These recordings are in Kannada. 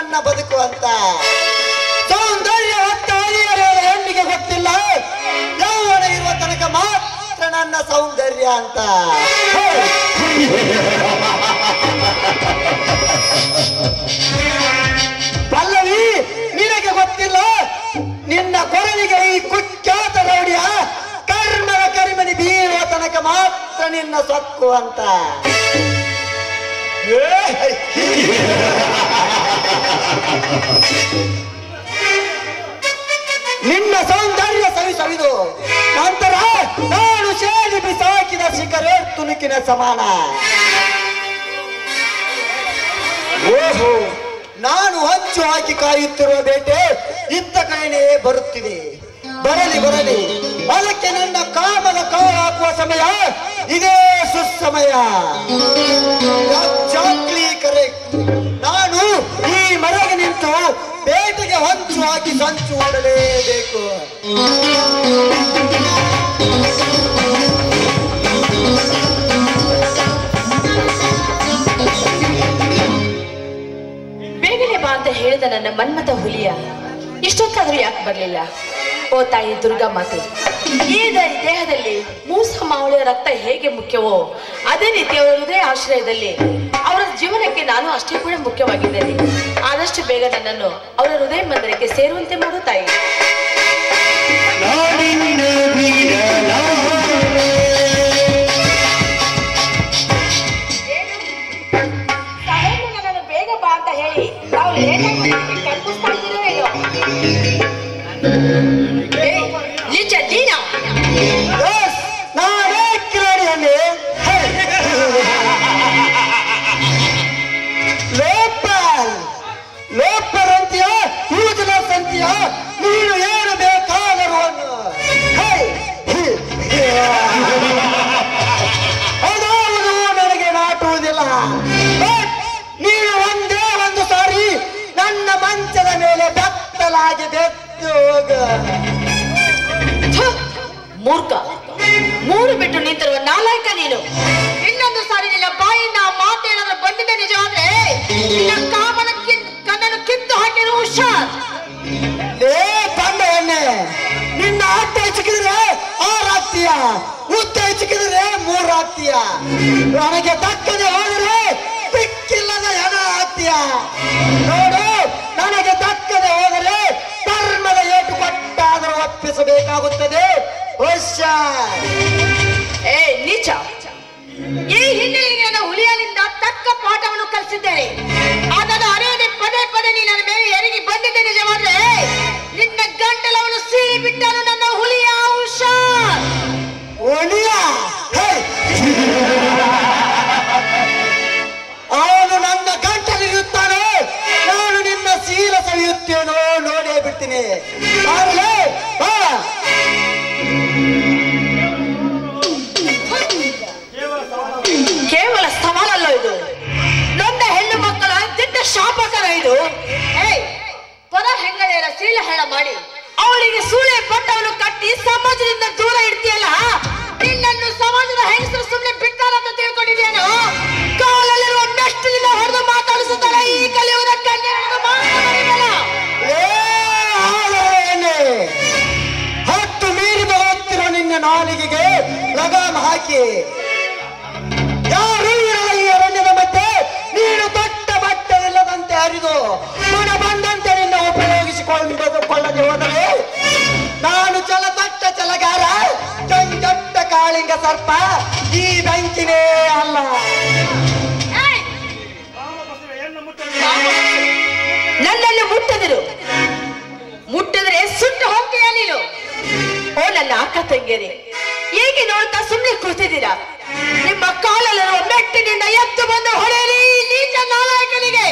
ನನ್ನ ಬದುಕು ಅಂತ. ಸೌಂದರ್ಯ ಹೊತ್ತ ಹೆಣ್ಣಿಗೆ ಗೊತ್ತಿಲ್ಲ. ಯೌವನ ಇರುವ ತನಕ ಮಾತ್ರ ನನ್ನ ಸೌಂದರ್ಯ ಅಂತ! ಪಲ್ಲವಿ, ನಿನಗೆ ಗೊತ್ತಿಲ್ಲ? ನಿನ್ನ ಕೊರಳಿಗೆ ಈ ಕುಖ್ಯಾತ ರೌಡಿಯ ಕರ್ಮದ ಕರಿಮನಿ ಬೀಳುವ ತನಕ ಮಾತ್ರ ನಿನ್ನ ಸೊಕ್ಕು ಅಂತ. ನಿನ್ನ ಸೌಂದರ್ಯ ಸವಿ ಸವಿದು ನಂತರ ನಾನು ಶೇಲಿ ಬಿಸಾಕಿದ ಸಿಗರೇಟ್ ತುಣುಕಿನ ಸಮಾನ. ಓಹೋ, ನಾನು ಹಚ್ಚು ಹಾಕಿ ಕಾಯುತ್ತಿರುವ ಬೇಟೆ ಇತ್ತ ಕೈನೇ ಬರುತ್ತಿದೆ. ಬರಲಿ ಬರಲಿ. ಅದಕ್ಕೆ ನನ್ನ ಕಾಮದ ಕಾಳು ಹಾಕುವ ಸಮಯ, ಇದೇ ಸುಸಮಯ. ಸಮಯ ಕರೆಕ್ಟ್ ಮನೆಗೆ ಪೇಟೆಗೆ ಹಂಚು ಹಾಕಿ ಸಂಚು ಓಡಲೇಬೇಕು ಬೇಗನೆ ಬಾ ಅಂತ ಹೇಳಿದ ನನ್ನ ಮನ್ಮತ ಹುಲಿಯ ಇಷ್ಟೊತ್ತಾದ್ರೂ ಯಾಕೆ ಬರಲಿಲ್ಲ? ಓ ತಾಯಿ ದುರ್ಗಾ ಮಾತೆ, ಈ ದ- ದೇಹದಲ್ಲಿ ಮೂಸ ಮಾವಳಿಯ ರಕ್ತ ಹೇಗೆ ಮುಖ್ಯವೋ, ಅದೇ ರೀತಿ ಅವರ ಹೃದಯ ಆಶ್ರಯದಲ್ಲಿ ಜೀವನಕ್ಕೆ ನಾನು ಅಷ್ಟೇ ಕೂಡ ಮುಖ್ಯವಾಗಿದ್ದೇನೆ. ಆದಷ್ಟು ಬೇಗ ನನ್ನನ್ನು ಅವರ ಹೃದಯ ಮಂದಿರಕ್ಕೆ ಸೇರುವಂತೆ ಮಾಡು, ತಾಯಿ. ಬೇಗ ಬಾ ಅಂತ ಹೇಳಿ, ನಾವು ನಿಜ ಹೋಗ ಮೂರ್ಖ. ಮೂರು ಬಿಟ್ಟು ನಿಂತಿರುವ ನಾಲ್ಕ ನೀನು. ಇನ್ನೊಂದು ಸಾರಿ ನಿನ್ನ ಬಾಯಿಂದ ಮಾತು ಮಾತೇನಾದ್ರೂ ಬಂದಿದೆ ನಿಜವಾದ್ರೆ, ನಿನ್ನ ಕಾಮನ ಕಣ್ಣನ್ನು ಕಿತ್ತು ಹಾಕಿರುವ ಹುಷಾರ್. ಏ ತಂದೆ ಎಣ್ಣೆ, ನಿನ್ನ ಹೊಟ್ಟೆ ಹೆಚ್ಚಿಕಿದ್ರೆ ಆರಾತ್ಯ ಉದ್ದೆ ಚಿಕ್ಕಿದ್ರೆ ಮೂರಾತ್ಯ ನನಗೆ ತಕ್ಕದೆ ಹೋದರೆ ಬಿಕ್ಕಿಲ್ಲದ ಹೆಣ ಆಗ್ತೀಯ ಹುಷಾರ್ ಏ ನೀಚ. ಈ ಹಿನ್ನೆಲೆಗೆ ನಾನು ಹುಲಿಯಲಿಂದ ತಕ್ಕ ಪಾಠವನ್ನು ಕಲಿಸಿದ್ದೇನೆ. ಅದನ್ನು ಅರಿಯದೆ ಪದೇ ಪದೇ ನೀ ನನ್ನ ಮೇಲೆ ಎರಗಿ ಬಂದಿದ್ದೆ ನಿಜವಾದ್ರೆ ನಿನ್ನ ಗಂಟಲವನ್ನು ಸೀರಿ ಬಿಟ್ಟನು ನನ್ನ ಹುಲಿಯ ಹುಷಾರ್ ಒಲಿಯ ಹೇ! ಅವನು ನನ್ನ ಗಂಟಲಿರುತ್ತಾನೆ. ನಾನು ನಿನ್ನ ಸೀಲ ಸವಿಯುತ್ತೇನೋ ನೋಡೇ ಬಿಡ್ತೀನಿ. ಹೇಳ ಮಾಡಿ. ಅವಳಿಗೆ ಸೂಳೆ ಪಟ್ಟವನ್ನು ಕಟ್ಟಿ ಸಮಾಜದಿಂದ ದೂರ ಇಡ್ತೀಯಲ್ಲ? ನಿನ್ನನ್ನು ಸಮಾಜದ ಹೆಂಗಸರು ಸುಮ್ಮನೆ ಬಿಟ್ಟಾರ ಅಂತ ತಿಳ್ಕೊಂಡಿದ್ಯಾನು ಕಾಲಲ್ಲಿರುವ ನಷ್ಟದಿಂದ ಹೊಡೆದು ಮಾತಾಡಿಸುತ್ತಾರೆ ಈ ಕಲಿಯುವುದ. ಹತ್ತು ಮೀರಿ ಬರುತ್ತಿರುವ ನಿನ್ನ ನಾಲಿಗೆಗೆ ಲಗಾಮ್ ಹಾಕಿ. ಯಾರು ಈ ಅರಣ್ಯದ ಮಧ್ಯೆ ನೀನು ದೊಡ್ಡ ಬಟ್ಟೆ ಇಲ್ಲದಂತೆ ಹರಿದು. ಕೊಳ್ಳದೆ ಹೋದರೆ ನಾನು ದೊಡ್ಡ ಚಲಗಾರ ಚಂದಟ್ಟ ಕಾಳಿಂಗ ಸರ್ಪ ಈ ಬೆಂಕಿನೇ ಅಲ್ಲ. ಏಯ್! ನನ್ನನ್ನು ಮುಟ್ಟದಿರು. ಮುಟ್ಟಿದ್ರೆ ಸುಟ್ಟು ಹೋಗ್ತೀಯ ನೀನು? ಓ ನನ್ನ ಅಕ್ಕ ತಂಗೇರಿ ಹೇಗೆ ನೋಡ್ತಾ ಸುಮ್ಮನೆ ಕೂತಿದ್ದೀರಾ? ನಿಮ್ಮ ಕಾಲಲ್ಲಿರುವ ಮೆಟ್ಟಿನಿಂದ ಎತ್ತು ಬಂದು ಹೊಡೆಯಲಿ ನೀಚ ನಾಲಾಯಕನಿಗೆ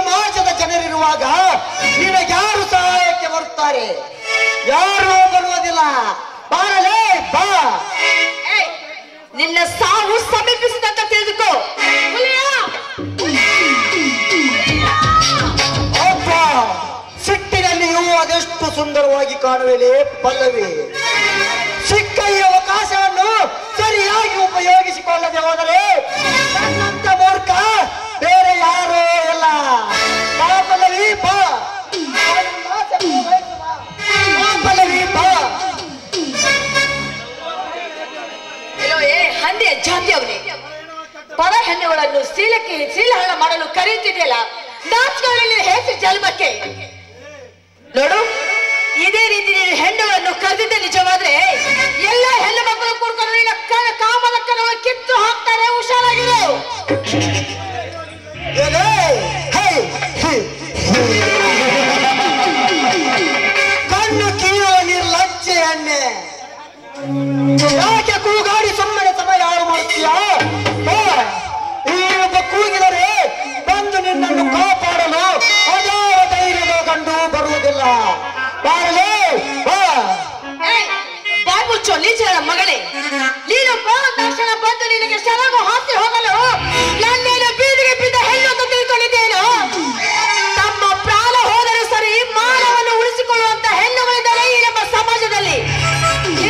ಸಮಾಜದ ಜನರಿರುವಾಗ ಯಾರು ಸಹಾಯಕ್ಕೆ ಬರುತ್ತಾರೆ? ಯಾರು ಬರುವುದಿಲ್ಲ? ಬಾರಲೇ ಬಾ. ನಿನ್ನ ಸಾವು ಸಮೀಪಿಸಿದಂತ ತಿಳಿದುಕೋ. ಅದೆಷ್ಟು ಸುಂದರವಾಗಿ ಕಾಣುವೆಲೇ ಪಲ್ಲವಿ. ಸಿಕ್ಕ ಈ ಅವಕಾಶವನ್ನು ಸರಿಯಾಗಿ ಉಪಯೋಗಿಸಿಕೊಳ್ಳದೆ ಹೋದರೆ ಮೂರ್ಖ ಬೇರೆ ಯಾರು ಏ ಜಾತಿಯವನೇ. ಜಾತಿ ಅವನೇ ಪರ ಹೆಣ್ಣುಗಳನ್ನು ಶೀಲಕ್ಕೆ ಶೀಲಹರಣ ಮಾಡಲು ಕರೆಯುತ್ತಿದೆಯಲ್ಲ? ದಾಸಗಳಲ್ಲಿ ಹೆಚ್ಚು ಜನ್ಮಕ್ಕೆ? ನೋಡು, ಇದೇ ರೀತಿ ನೀನು ಹೆಣ್ಣುಗಳನ್ನು ಕರೆದಿದ್ದೆ ನಿಜವಾದ್ರೆ, ಎಲ್ಲ ಹೆಣ್ಣು ಮಕ್ಕಳು ಕೂಡ್ಕೊಂಡು ನಿನ್ನ ಕ- ಕಾಮದ ಕನವ ಕಿತ್ತು ಹಾಕ್ತಾರೆ, ಹುಷಾರಾಗಿರು. ಬಂದು ನಿನಗೆ ಸೆರಗು ಹಾಕಿ ಹೋಗಲು ನನ್ನೇನು ಬೀದಿಗೆ ಬಿದ್ದ ಹೆಣ್ಣು ಅಂತ ತಿಳ್ಕೊಂಡಿದ್ದೇನು? ತಮ್ಮ ಪ್ರಾಣ ಹೋದರೂ ಸರಿ ಮಾನವನ್ನು ಉಳಿಸಿಕೊಳ್ಳುವಂತ ಹೆಣ್ಣುಗಳಿದ್ದಾರೆ ಈ ನಮ್ಮ ಸಮಾಜದಲ್ಲಿ.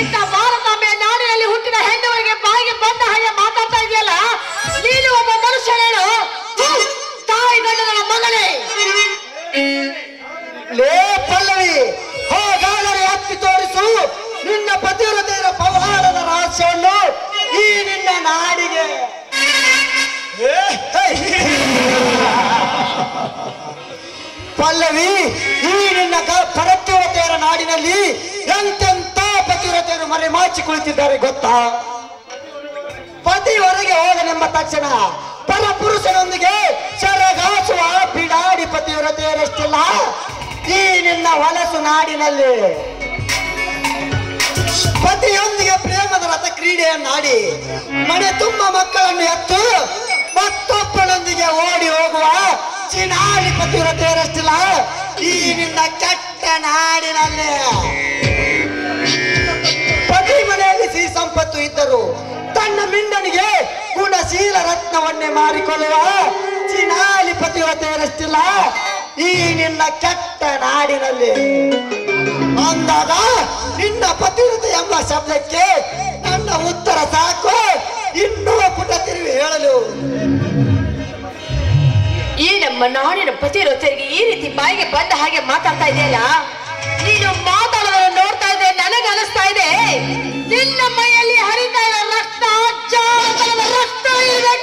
ಇಂಥ ಭಾರತಾಂಬೆಯ ನಾಡಿನಲ್ಲಿ ಹುಟ್ಟಿದ ಹೆಣ್ಣುಗಳಿಗೆ ಬಾಯಿಗೆ ಬಂದ ಹಾಗೆ ಮಾತಾಡ್ತಾ ಇದೆಯಲ್ಲ? ನೀನು ಒಬ್ಬ ಮನುಷ್ಯನೇನು? ತಾಯಿ ಗಂಡಗಳ ಮಗಳೇ. ಲೇ ಪಲ್ಲವಿ, ಹಾಗಾದರೆ ಹತ್ತಿ ತೋರಿಸು. ನಿನ್ನ ಪತಿವ್ರತೆಯರ ಪವಾಡದ ರಹಸ್ಯವನ್ನು ಈ ನಿನ್ನ ನಾಡಿಗೆ. ಪಲ್ಲವಿ, ಈ ನಿನ್ನ ಪರತ್ಯವತೆಯರ ನಾಡಿನಲ್ಲಿ ಎಂತೆಂತ ಪತಿವ್ರತೆಯರು ಮರೆಮಾಚಿ ಕುಳಿತಿದ್ದಾರೆ ಗೊತ್ತಾ ಪತಿವರೆಗೆ ಹೋಗನೆಂಬ ತಕ್ಷಣ ಪರ ಪುರುಷನೊಂದಿಗೆ ಸೆರಗಾಸುವ ಬಿಡಾಡಿ ಪತಿವ್ರತೆಯರಷ್ಟಿಲ್ಲ ಈ ನಿನ್ನ ಹೊಲಸು ನಾಡಿನಲ್ಲಿ ಪತಿಯೊಂದಿಗೆ ಪ್ರೇಮದ ರಥ ಕ್ರೀಡೆಯನ್ನಾಡಿ ಮನೆ ತುಂಬ ಮಕ್ಕಳನ್ನು ಎತ್ತು ಮತ್ತೊಬ್ಬಳೊಂದಿಗೆ ಓಡಿ ಹೋಗುವ ಚಿನಾಡಿ ಪತಿವ್ರತೆಯರಷ್ಟಿಲ್ಲ ಈ ನಿನ್ನ ಕೆಟ್ಟ ನಾಡಿನಲ್ಲಿ. ಪತಿ ಮನೆಯಲ್ಲಿ ಸಿಹಿ ಸಂಪತ್ತು ಇದ್ದರು ತನ್ನ ಮಿಂಡನಿಗೆ ಗುಣಶೀಲ ರತ್ನವನ್ನೇ ಮಾರಿಕೊಳ್ಳುವ ಚಿನಾಲಿ ಪತಿವತೆಯರಷ್ಟಿಲ್ಲ ಈ ನಿನ್ನ ಕೆಟ್ಟ ನಾಡಿನಲ್ಲಿ. ಅಂದಾಗ ನಿನ್ನ ಪತಿವ್ರತೆ ಎಂಬ ಶಬ್ದಕ್ಕೆ ನನ್ನ ಉತ್ತರ ಸಾಕು. ಇನ್ನೂ ಪುಟ ತಿರುವಿ ಹೇಳಲು. ಈ ನಮ್ಮ ನಾಡಿನ ಪತಿರೊತ್ತರಿಗೆ ಈ ರೀತಿ ಬಾಯಿಗೆ ಬಂದ ಹಾಗೆ ಮಾತಾಡ್ತಾ ಇದೆಯಲ್ಲ? ನೀನು ಮಾತಾಡೋದನ್ನು ನೋಡ್ತಾ ಇದ್ರೆ ನನಗೆ ಅನಿಸ್ತಾ ಇದೆ. ನಿನ್ನ ಮೈಯಲ್ಲಿ ಹರಿತಾ ಇರೋ ರಕ್ತ ರಕ್ತ ಇರಬೇಕು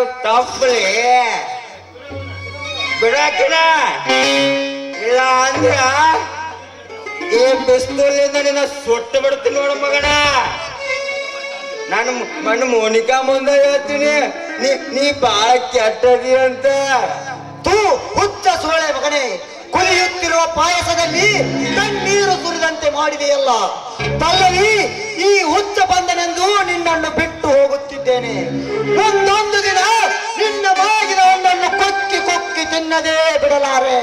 ಆಗೋ ತಪ್ಪಲಿ. ಬಿಡಾಕಿನ ಇಲ್ಲ ಅಂದ್ರ ಈ ಪಿಸ್ತೂಲಿಂದ ನಿನ್ನ ಸುಟ್ಟು ಬಿಡ್ತೀನಿ ನೋಡ ಮಗಣ ನಾನು ನನ್ನ ಮೋನಿಕಾ ಮುಂದೆ ಹೇಳ್ತೀನಿ. ನೀ ನೀ ಬಾಳ ಕೆಟ್ಟದಿ ಅಂತ ತೂ ಹುಚ್ಚ ಸೋಳೆ ಮಗನೇ. ಕುದಿಯುತ್ತಿರುವ ಪಾಯಸದಲ್ಲಿ ತಣ್ಣೀರು ಸುರಿದಂತೆ ಮಾಡಿದೆಯಲ್ಲ. ತಲ್ಲಲ್ಲಿ ಈ ಹುಚ್ಚ ಬಂದನೆಂದು ನಿನ್ನನ್ನು ಬಿಟ್ಟು ಹೋಗುತ್ತಿದ್ದೇನೆ. ಕೊಕ್ಕಿ ತಿನ್ನದೇ ಬಿಡಲಾರೆ.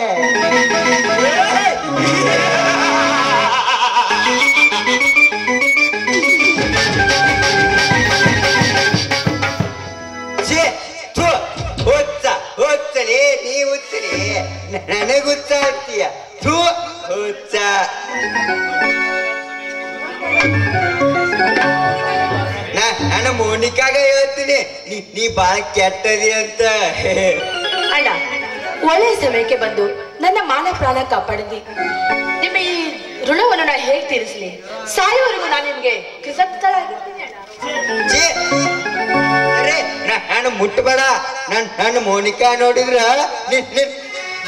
ಛೇ, ಥು, ಹುಚ್ಚ ಹುಚ್ಚಲೇ ನೀ ಹುಚ್ಚಲಿ ನನಗೆ ಹುಚ್ಚ ಅಂತೀಯ ಥೂ ಹುಚ್ಚ. ನ- ನನ್ನ ನಾನು ಮೋನಿಕಾಗ ಹೇಳ್ತೀನಿ ನೀ ನೀ ಬಾಳ ಕೆಟ್ಟದಿ ಅಂತ. ಅಣ್ಣ ಒಳ್ಳೆಯ ಸಮಯಕ್ಕೆ ಬಂದು ನನ್ನ ಮಾನ ಪ್ರಾಣ ಕಾಪಾಡಿದ್ವಿ ನಿಮ್ಮ ಈ ಋಣವನ್ನು ನಾನು ಹೇಗೆ ತೀರಿಸಲಿ? ಸಾಯುವವರೆಗೂ ನಾನು ನಿಮಗೆ ಕೃತಜ್ಞಳಾಗಿರ್ತೀನಿ ನಾನು ಮುಟ್ಟಬೇಡ. ನನ್ ನನ್ನ ಮೋನಿಕಾ ನೋಡಿದ್ರ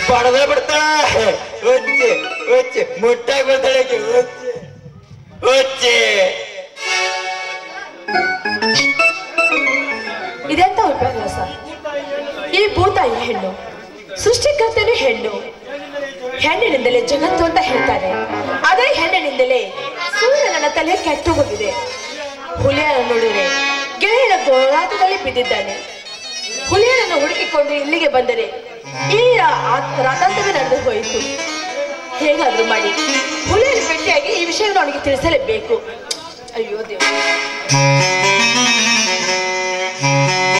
ಬಡದ ಬಿಡ್ತಾಳ. ಒಚ್ಚೆ ಒಚ್ಚೆ ಮುಟ್ಟಾಗ ಬರ್ತಾಳೆ ಒಚ್ಚೆ ಒಚ್ಚೆ. ಇದೆಂತ ಉಪನ್ಯಾಸ? ಈ ಭೂತಾಯಿ ಹೆಣ್ಣು. ಸೃಷ್ಟಿಕರ್ತನು ಹೆಣ್ಣು. ಹೆಣ್ಣಿನಿಂದಲೇ ಜಗತ್ತು ಅಂತ ಹೇಳ್ತಾರೆ. ಅದೇ ಹೆಣ್ಣಿನಿಂದಲೇ ಸೂರ್ಯನ ತಲೆ ಕೆಟ್ಟು ಹೋಗಿದೆ ಹುಲಿಯನ್ನು ನೋಡಿದ್ರೆ ಗೆಳೆಯನ ಗೋಳಾಟದಲ್ಲಿ ಬಿದ್ದಿದ್ದಾನೆ. ಹುಲಿಯನನ್ನು ಹುಡುಕಿಕೊಂಡು ಇಲ್ಲಿಗೆ ಬಂದರೆ ಈ ರಾತಾಂತವೇ ನಡೆದು ಹೋಯಿತು. ಹೇಗಾದ್ರೂ ಮಾಡಿ ಹುಲಿಯನ್ನು ಭೇಟಿಯಾಗಿ ಈ ವಿಷಯವನ್ನು ಅವನಿಗೆ ತಿಳಿಸಲೇಬೇಕು. ಅಯ್ಯೋ ದೇವ